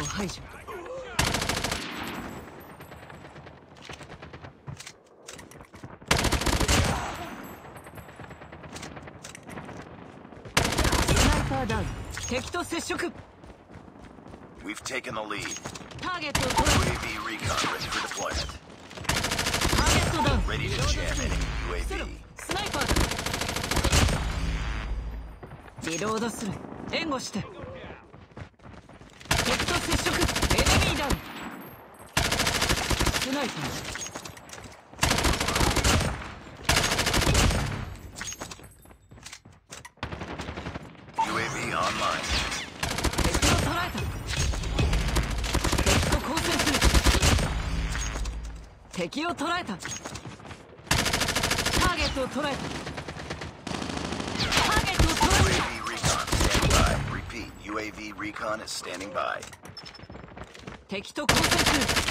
を排除スナイパーダウン敵と接触 We've taken the lead. ターゲットを捉え UAV recon ready for deployment. ターゲットダウン Ready to jam enemy UAV. スナイパーだリロードする援護して敵と接触エネミーダウンスナイパー UAV online. 敵を捉えた敵と交戦する敵を捉えたターゲットを捉えたターゲットを捉えた UAV recon standing by. Repeat. UAV recon is standing by. 敵と交戦する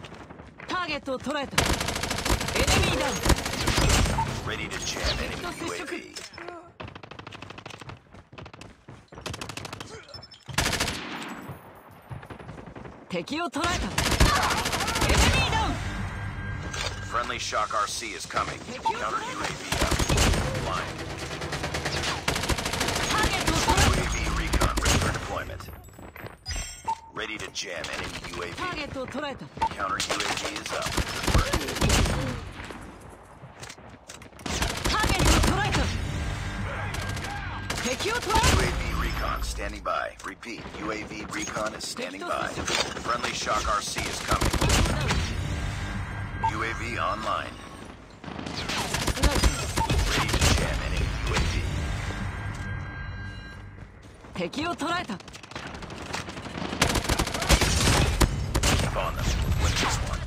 ターゲットを捉えたエネミーダウン Ready to jam enemy UAV. 敵を捉えたエネミーダウン Friendly shock RC is coming. Counter UAV up. Line. ターゲットを捉え UAV recon ready for deployment. Ready to jam enemy たターゲ UAV. ットを捉えた Counter UAV UAV recon standing by. Repeat. UAV recon is standing by. Friendly shock RC is coming. たダウン UAV online. スナイパー Ready to jam enemy UAV. 敵を捉えた Keep on them. Win this one.